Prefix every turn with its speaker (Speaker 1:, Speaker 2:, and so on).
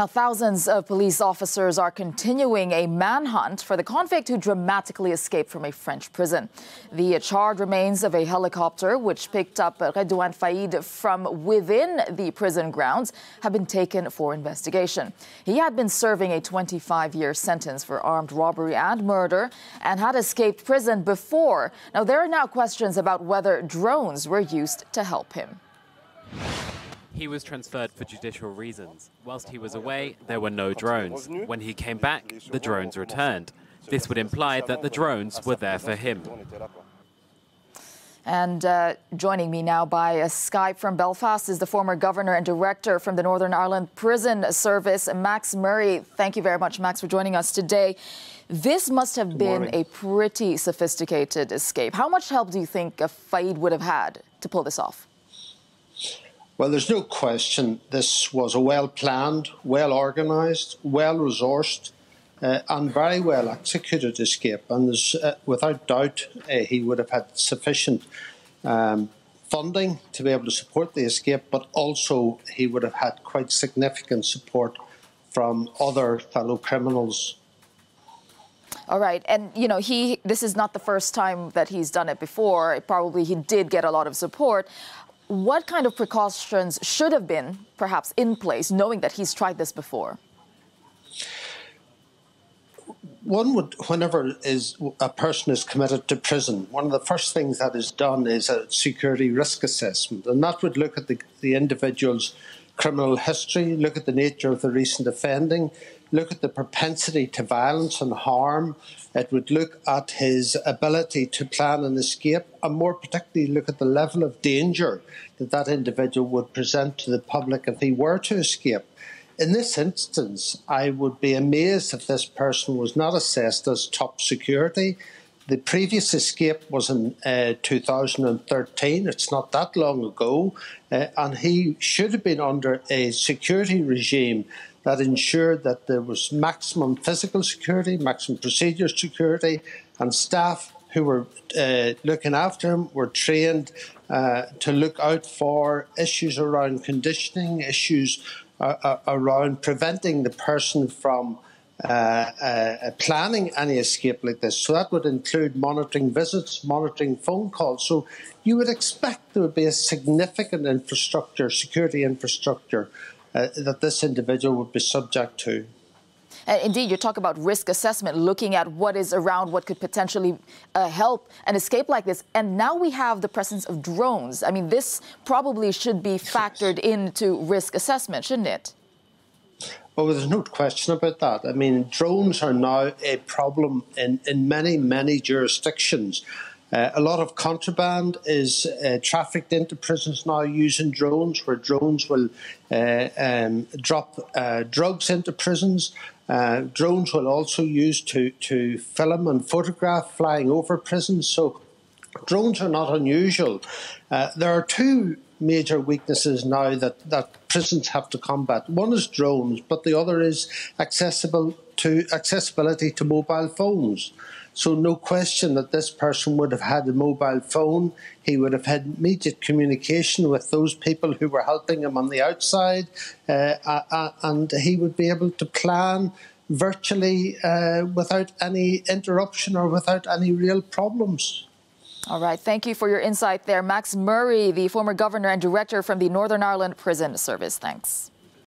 Speaker 1: Now, thousands of police officers are continuing a manhunt for the convict who dramatically escaped from a French prison. The charred remains of a helicopter which picked up Rédoine Faïd from within the prison grounds have been taken for investigation. He had been serving a 25 year sentence for armed robbery and murder and had escaped prison before. Now, there are now questions about whether drones were used to help him.
Speaker 2: He was transferred for judicial reasons. Whilst he was away, there were no drones. When he came back, the drones returned. This would imply that the drones were there for him.
Speaker 1: And uh, joining me now by a Skype from Belfast is the former governor and director from the Northern Ireland Prison Service, Max Murray. Thank you very much, Max, for joining us today. This must have been a pretty sophisticated escape. How much help do you think a Faïd would have had to pull this off?
Speaker 3: Well, there's no question this was a well planned, well organised, well resourced, uh, and very well executed escape. And uh, without doubt, uh, he would have had sufficient um, funding to be able to support the escape, but also he would have had quite significant support from other fellow criminals.
Speaker 1: All right, and you know he. This is not the first time that he's done it before. Probably he did get a lot of support what kind of precautions should have been perhaps in place, knowing that he's tried this before?
Speaker 3: One would, whenever is a person is committed to prison, one of the first things that is done is a security risk assessment, and that would look at the, the individual's criminal history, look at the nature of the recent offending, look at the propensity to violence and harm. It would look at his ability to plan an escape, and more particularly, look at the level of danger that that individual would present to the public if he were to escape. In this instance, I would be amazed if this person was not assessed as top security. The previous escape was in uh, 2013, it's not that long ago, uh, and he should have been under a security regime that ensured that there was maximum physical security, maximum procedure security, and staff who were uh, looking after him were trained uh, to look out for issues around conditioning, issues uh, uh around preventing the person from uh, uh, planning any escape like this. So that would include monitoring visits, monitoring phone calls. So you would expect there would be a significant infrastructure, security infrastructure uh, that this individual would be subject to.
Speaker 1: And indeed, you talk about risk assessment, looking at what is around, what could potentially uh, help an escape like this. And now we have the presence of drones. I mean, this probably should be factored into risk assessment, shouldn't it?
Speaker 3: Well, there's no question about that. I mean, drones are now a problem in, in many, many jurisdictions. Uh, a lot of contraband is uh, trafficked into prisons now using drones, where drones will uh, um, drop uh, drugs into prisons. Uh, drones will also use to, to film and photograph flying over prisons. So drones are not unusual. Uh, there are two major weaknesses now that, that prisons have to combat. One is drones, but the other is accessible to accessibility to mobile phones. So, no question that this person would have had a mobile phone. He would have had immediate communication with those people who were helping him on the outside, uh, uh, and he would be able to plan virtually uh, without any interruption or without any real problems.
Speaker 1: All right. Thank you for your insight there. Max Murray, the former governor and director from the Northern Ireland Prison Service. Thanks.